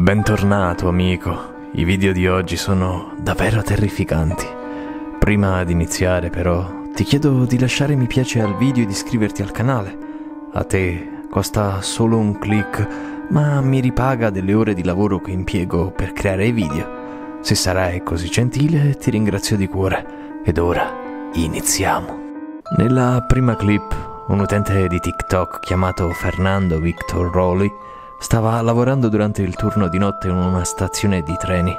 Bentornato amico, i video di oggi sono davvero terrificanti. Prima di iniziare però ti chiedo di lasciare mi piace al video e di iscriverti al canale. A te costa solo un click, ma mi ripaga delle ore di lavoro che impiego per creare i video. Se sarai così gentile ti ringrazio di cuore. Ed ora iniziamo. Nella prima clip un utente di TikTok chiamato Fernando Victor Rowley Stava lavorando durante il turno di notte in una stazione di treni.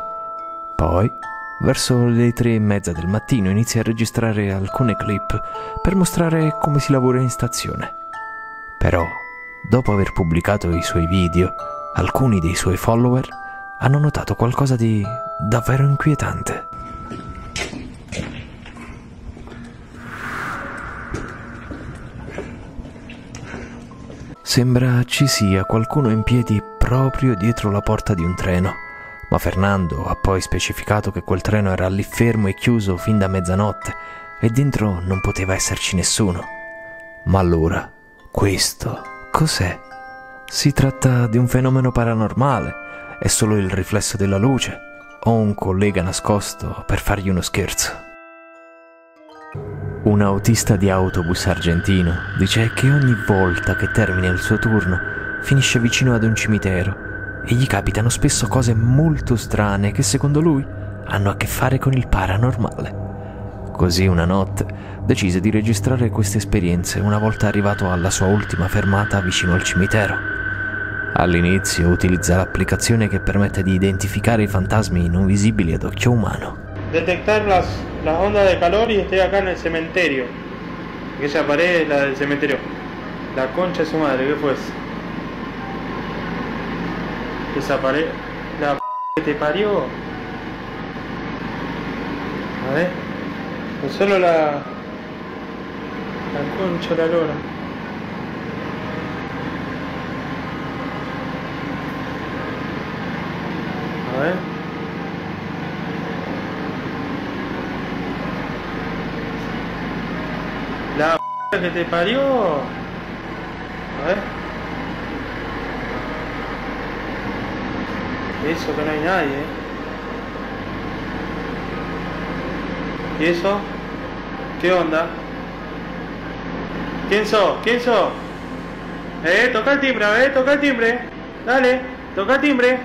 Poi, verso le tre e mezza del mattino, inizia a registrare alcune clip per mostrare come si lavora in stazione. Però, dopo aver pubblicato i suoi video, alcuni dei suoi follower hanno notato qualcosa di davvero inquietante. Sembra ci sia qualcuno in piedi proprio dietro la porta di un treno, ma Fernando ha poi specificato che quel treno era lì fermo e chiuso fin da mezzanotte e dentro non poteva esserci nessuno. Ma allora, questo cos'è? Si tratta di un fenomeno paranormale? È solo il riflesso della luce? O un collega nascosto per fargli uno scherzo? Un autista di autobus argentino dice che ogni volta che termina il suo turno finisce vicino ad un cimitero e gli capitano spesso cose molto strane che secondo lui hanno a che fare con il paranormale. Così una notte decise di registrare queste esperienze una volta arrivato alla sua ultima fermata vicino al cimitero. All'inizio utilizza l'applicazione che permette di identificare i fantasmi non visibili ad occhio umano. detectar las, ondas de calor y estoy acá en el cementerio. Aquella pared es la del cementerio. La concha de su madre, ¿qué fue? Esa pared. La p que te parió. A ver. No solo la. La concha la lora. A ver. Que te parió. A ver. Eso que no hay nadie, ¿eh? ¿Y eso? ¿Qué onda? ¿Quién sos? ¿Quién sos? Eh, toca el timbre, a ver, toca el timbre. Dale, toca il timbre.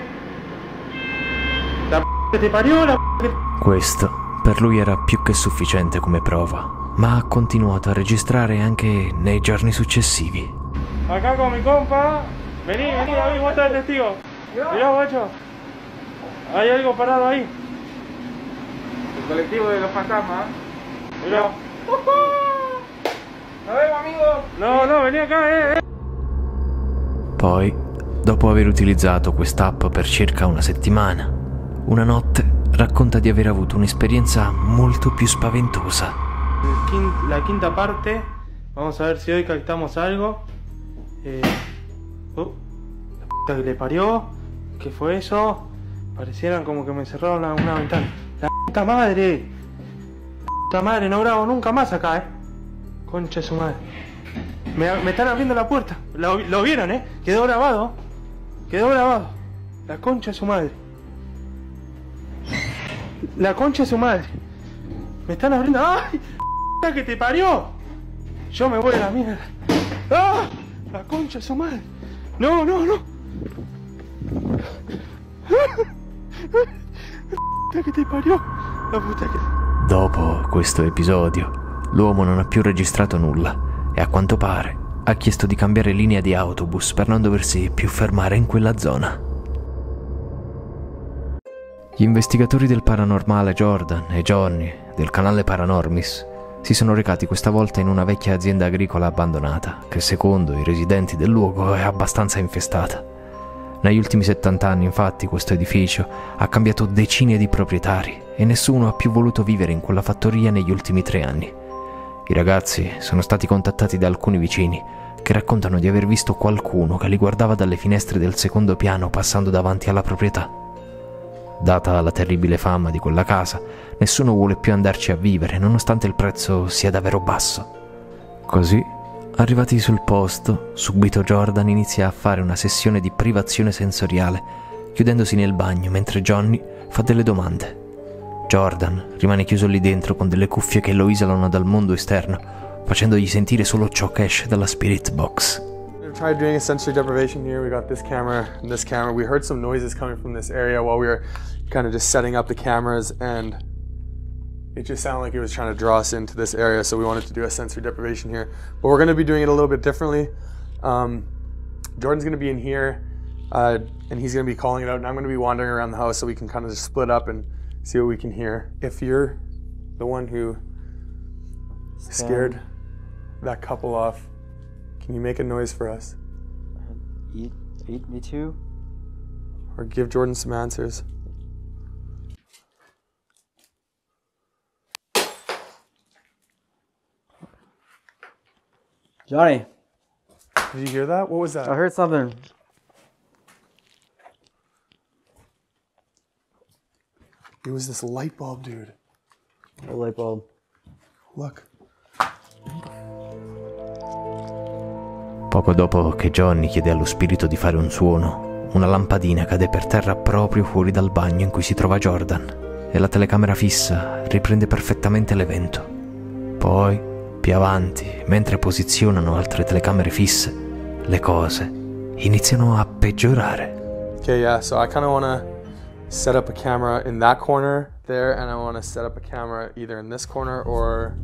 La p che ti pariò, la p che... Questo per lui era più che sufficiente come prova, ma ha continuato a registrare anche nei giorni successivi. Acá con mi compa. Vení, vení, David, muestra el testigo. Mirá, guacho. Hay algo parado ahí. El colectivo de los fantasmas. Mirá. Nos vemos, amigos. No, no, vení acá, eh, eh. Poi, dopo aver utilizzato quest'app per circa una settimana, una notte racconta di aver avuto un'esperienza molto più spaventosa. La quinta parte. Vamos a ver si hoy captamos algo. Eh... Oh, la puta que le parió. ¿Qué fue eso? Parecieran como que me cerraron una ventana. La puta madre. La puta madre, no grabo nunca más acá, eh. Concha de su madre. Me, me están abriendo la puerta. Lo, lo vieron, eh. Quedó grabado. Quedó grabado. La concha de su madre. La concha de su madre. Me están abriendo. ¡Ay! ¡La que te parió! Yo me voy a la mierda. ¡Ah! La concha de su madre. No, no, no. La que te parió. La puta che. Dopo questo episodio, l'uomo non ha più registrato nulla e a quanto pare ha chiesto di cambiare linea di autobus per non doversi più fermare in quella zona. Gli investigatori del paranormale Jordan e Johnny del canale Paranormis si sono recati questa volta in una vecchia azienda agricola abbandonata che secondo i residenti del luogo è abbastanza infestata. Negli ultimi 70 anni infatti questo edificio ha cambiato decine di proprietari e nessuno ha più voluto vivere in quella fattoria negli ultimi tre anni. I ragazzi sono stati contattati da alcuni vicini che raccontano di aver visto qualcuno che li guardava dalle finestre del secondo piano passando davanti alla proprietà. Data la terribile fama di quella casa, nessuno vuole più andarci a vivere nonostante il prezzo sia davvero basso. Così, arrivati sul posto, subito Jordan inizia a fare una sessione di privazione sensoriale chiudendosi nel bagno mentre Johnny fa delle domande. Jordan rimane chiuso lì dentro con delle cuffie che lo isolano dal mondo esterno, facendogli sentire solo ciò che esce dalla spirit box. Tried doing a sensory deprivation here. We got this camera and this camera. We heard some noises coming from this area while we were kind of just setting up the cameras, and it just sounded like it was trying to draw us into this area. So we wanted to do a sensory deprivation here, but we're going to be doing it a little bit differently. Um, Jordan's going to be in here, uh, and he's going to be calling it out, and I'm going to be wandering around the house so we can kind of just split up and see what we can hear. If you're the one who scared that couple off, can you make a noise for us? Eat, eat me too. or give Jordan some answers. Johnny, Did you hear that? What was that? I heard something. It was this light bulb, dude. A light bulb. Look. Poco dopo che Johnny chiede allo spirito di fare un suono, una lampadina cade per terra proprio fuori dal bagno in cui si trova Jordan e la telecamera fissa riprende perfettamente l'evento. Poi, più avanti, mentre posizionano altre telecamere fisse, le cose iniziano a peggiorare. Okay, yeah, so I kind of want to set up a camera in that corner there, and I want to set up a camera either in this corner or.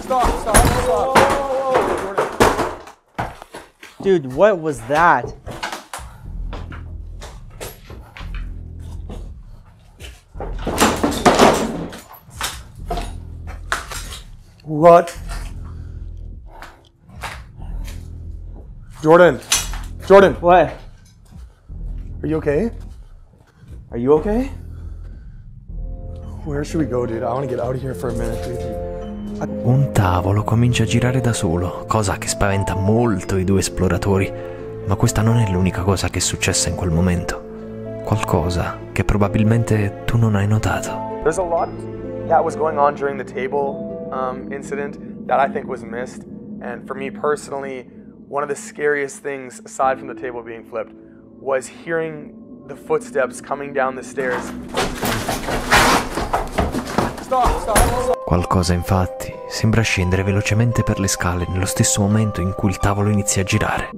Stop, stop, stop. Dude, what was that? What? Jordan. Jordan, What? are you okay? Are you okay? Where should we go, dude? I want to get out of here for a minute, dude. Un tavolo comincia a girare da solo, cosa che spaventa molto i due esploratori, ma questa non è l'unica cosa che è successa in quel momento. Qualcosa che probabilmente tu non hai notato. There's a lot that was going on during the table um, incident that I think was missed. And for me personally, one of the scariest things, aside from the table being flipped, was hearing the footsteps coming down the stairs. Stop, stop, stop. Qualcosa infatti sembra scendere velocemente per le scale nello stesso momento in cui il tavolo inizia a girare.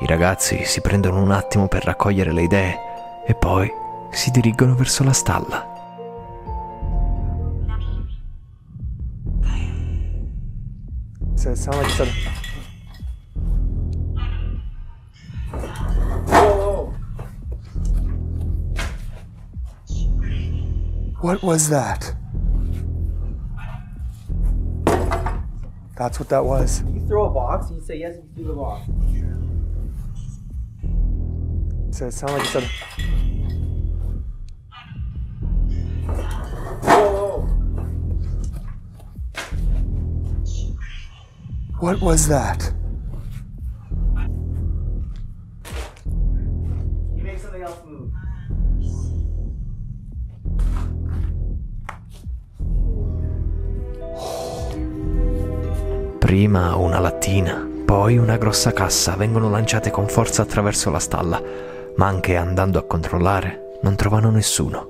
I ragazzi si prendono un attimo per raccogliere le idee e poi si dirigono verso la stalla. Said. What was that? That's what that was. You throw a box, you say yes, you threw the box. So it sounded like it said. What was that? You make something else move. Prima una lattina, poi una grossa cassa vengono lanciate con forza attraverso la stalla, ma anche andando a controllare non trovano nessuno.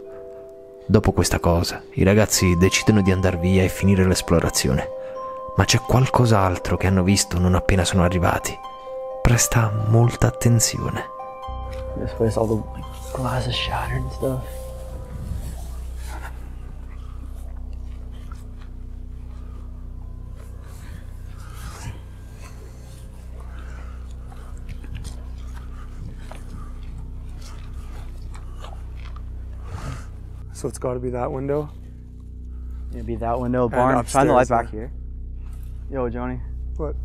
Dopo questa cosa, i ragazzi decidono di andare via e finire l'esplorazione. Ma c'è qualcos'altro che hanno visto non appena sono arrivati. Presta molta attenzione. This place, all the glass is shattered and stuff. So it's got to be that window. It'd be that window, barn. Shine the light upstairs, back here. Yo, Johnny. What?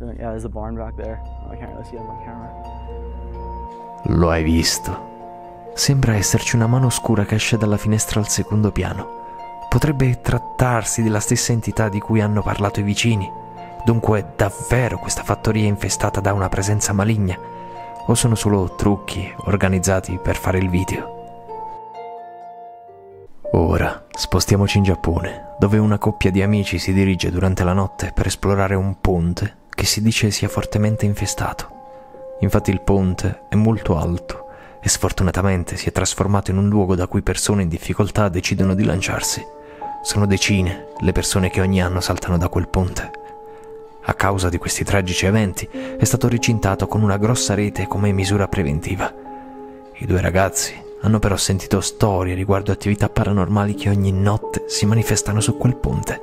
Yeah, there's a barn back there. I can't really see on my camera. Lo hai visto? Sembra esserci una mano scura che esce dalla finestra al secondo piano. Potrebbe trattarsi della stessa entità di cui hanno parlato i vicini. Dunque, davvero questa fattoria è infestata da una presenza maligna? O sono solo trucchi organizzati per fare il video? Ora Spostiamoci in Giappone, dove una coppia di amici si dirige durante la notte per esplorare un ponte che si dice sia fortemente infestato. Infatti il ponte è molto alto e sfortunatamente si è trasformato in un luogo da cui persone in difficoltà decidono di lanciarsi. Sono decine le persone che ogni anno saltano da quel ponte. A causa di questi tragici eventi è stato recintato con una grossa rete come misura preventiva. I due ragazzi hanno però sentito storie riguardo attività paranormali che ogni notte si manifestano su quel ponte.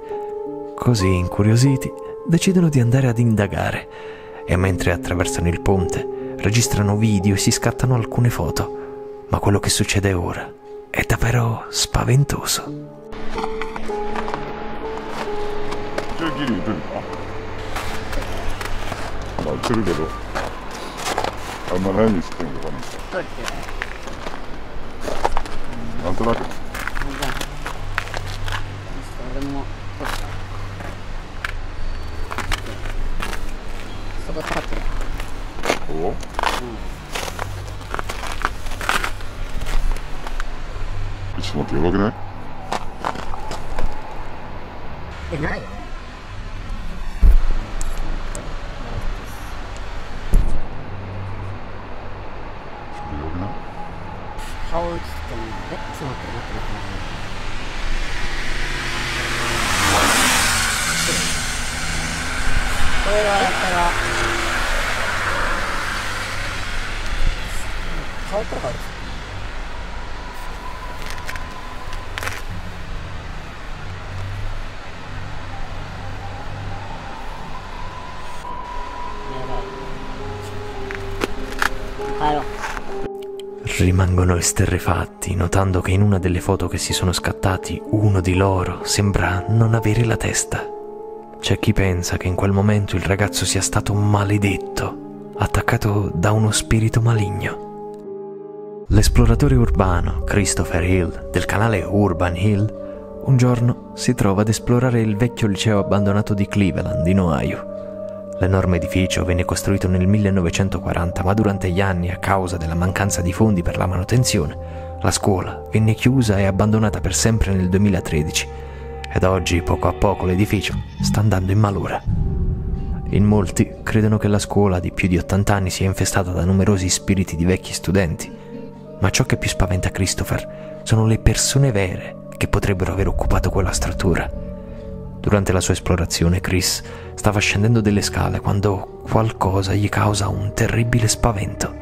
Così, incuriositi, decidono di andare ad indagare e mentre attraversano il ponte registrano video e si scattano alcune foto. Ma quello che succede ora è davvero spaventoso. Bak şurada bu. Ama hangisini kullanmış? Dört なんとなく。え、ちょっと待って、待って、待って、待って。これはやったら、顔とか映っ Rimangono esterrefatti notando che in una delle foto che si sono scattati uno di loro sembra non avere la testa. C'è chi pensa che in quel momento il ragazzo sia stato maledetto, attaccato da uno spirito maligno. L'esploratore urbano Christopher Hill del canale Urban Hill un giorno si trova ad esplorare il vecchio liceo abbandonato di Cleveland in Ohio. L'enorme edificio venne costruito nel 1940, ma durante gli anni, a causa della mancanza di fondi per la manutenzione, la scuola venne chiusa e abbandonata per sempre nel 2013 ed oggi, poco a poco, l'edificio sta andando in malora. In molti credono che la scuola di più di 80 anni sia infestata da numerosi spiriti di vecchi studenti, ma ciò che più spaventa Christopher sono le persone vere che potrebbero aver occupato quella struttura. Durante la sua esplorazione, Chris stava scendendo delle scale quando qualcosa gli causa un terribile spavento.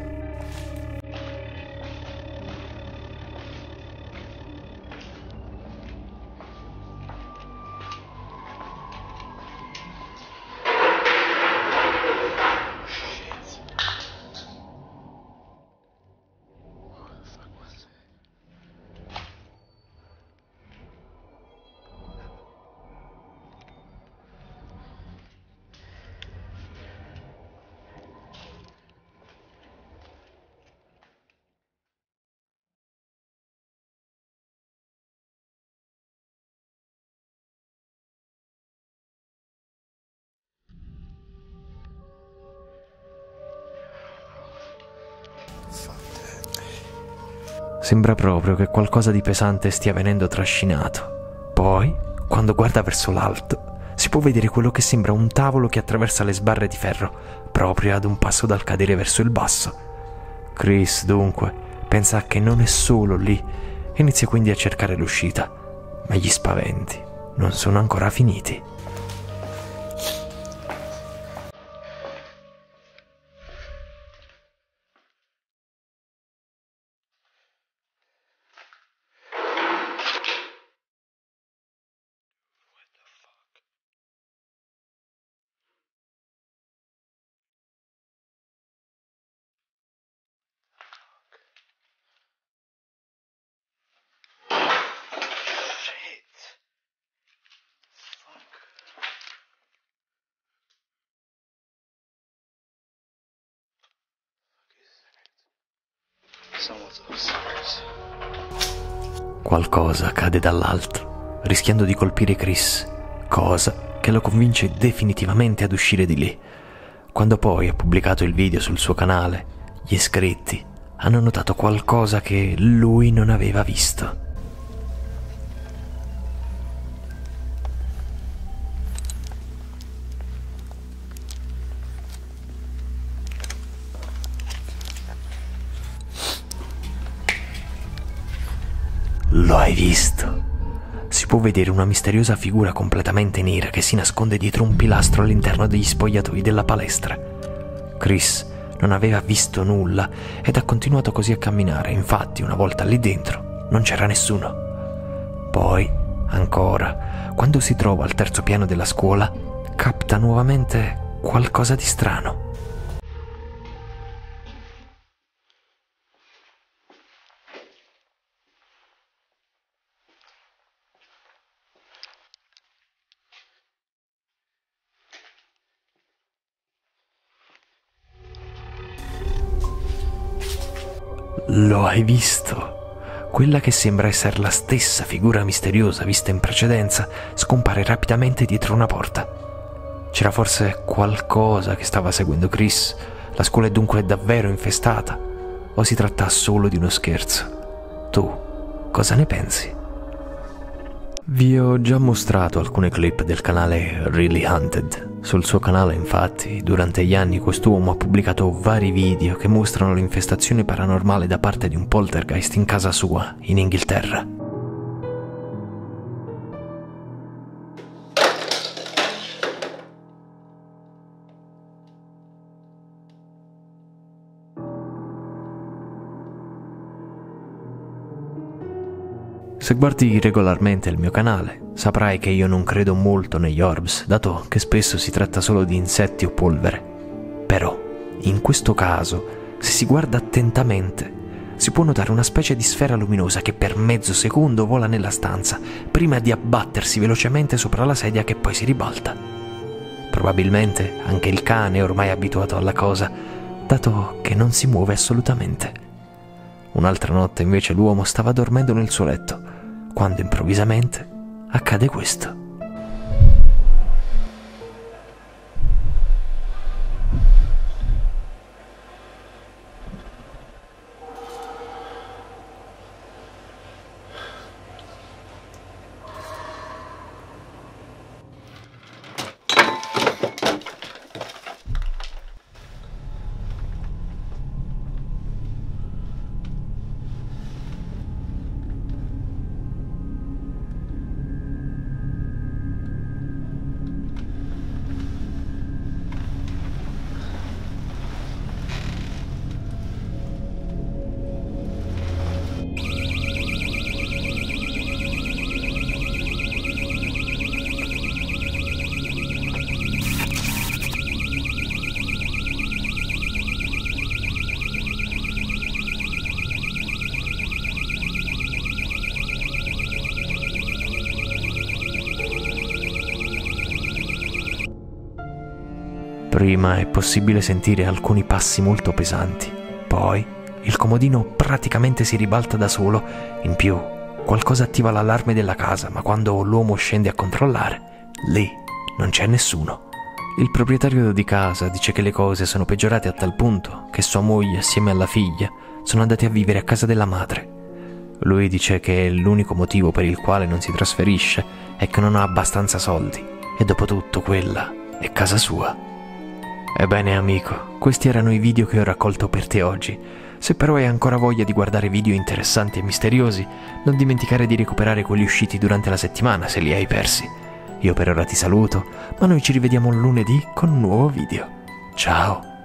Sembra proprio che qualcosa di pesante stia venendo trascinato. Poi, quando guarda verso l'alto, si può vedere quello che sembra un tavolo che attraversa le sbarre di ferro, proprio ad un passo dal cadere verso il basso. Chris, dunque, pensa che non è solo lì e inizia quindi a cercare l'uscita, ma gli spaventi non sono ancora finiti. Qualcosa cade dall'alto, rischiando di colpire Chris, cosa che lo convince definitivamente ad uscire di lì. Quando poi ha pubblicato il video sul suo canale, gli iscritti hanno notato qualcosa che lui non aveva visto. Hai visto? Si può vedere una misteriosa figura completamente nera che si nasconde dietro un pilastro all'interno degli spogliatoi della palestra. Chris non aveva visto nulla ed ha continuato così a camminare, infatti una volta lì dentro non c'era nessuno. Poi, ancora, quando si trova al terzo piano della scuola, capta nuovamente qualcosa di strano. Hai visto? Quella che sembra essere la stessa figura misteriosa vista in precedenza scompare rapidamente dietro una porta. C'era forse qualcosa che stava seguendo Chris? La scuola è dunque davvero infestata? O si tratta solo di uno scherzo? Tu cosa ne pensi? Vi ho già mostrato alcune clip del canale Really Hunted. Sul suo canale, infatti, durante gli anni quest'uomo ha pubblicato vari video che mostrano l'infestazione paranormale da parte di un poltergeist in casa sua, in Inghilterra. Se guardi regolarmente il mio canale, saprai che io non credo molto negli orbs, dato che spesso si tratta solo di insetti o polvere. Però, in questo caso, se si guarda attentamente, si può notare una specie di sfera luminosa che per mezzo secondo vola nella stanza, prima di abbattersi velocemente sopra la sedia che poi si ribalta. Probabilmente anche il cane è ormai abituato alla cosa, dato che non si muove assolutamente. Un'altra notte invece l'uomo stava dormendo nel suo letto quando improvvisamente accade questo. Prima è possibile sentire alcuni passi molto pesanti, poi il comodino praticamente si ribalta da solo, in più qualcosa attiva l'allarme della casa, ma quando l'uomo scende a controllare, lì non c'è nessuno. Il proprietario di casa dice che le cose sono peggiorate a tal punto che sua moglie assieme alla figlia sono andati a vivere a casa della madre. Lui dice che l'unico motivo per il quale non si trasferisce è che non ha abbastanza soldi e dopo tutto quella è casa sua. Ebbene amico, questi erano i video che ho raccolto per te oggi. Se però hai ancora voglia di guardare video interessanti e misteriosi, non dimenticare di recuperare quelli usciti durante la settimana se li hai persi. Io per ora ti saluto, ma noi ci rivediamo lunedì con un nuovo video. Ciao!